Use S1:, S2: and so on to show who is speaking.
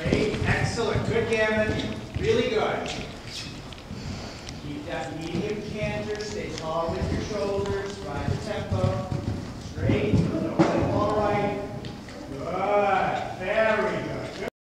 S1: Great, excellent, good Gavin, really good. Keep that medium canter, stay tall with your shoulders.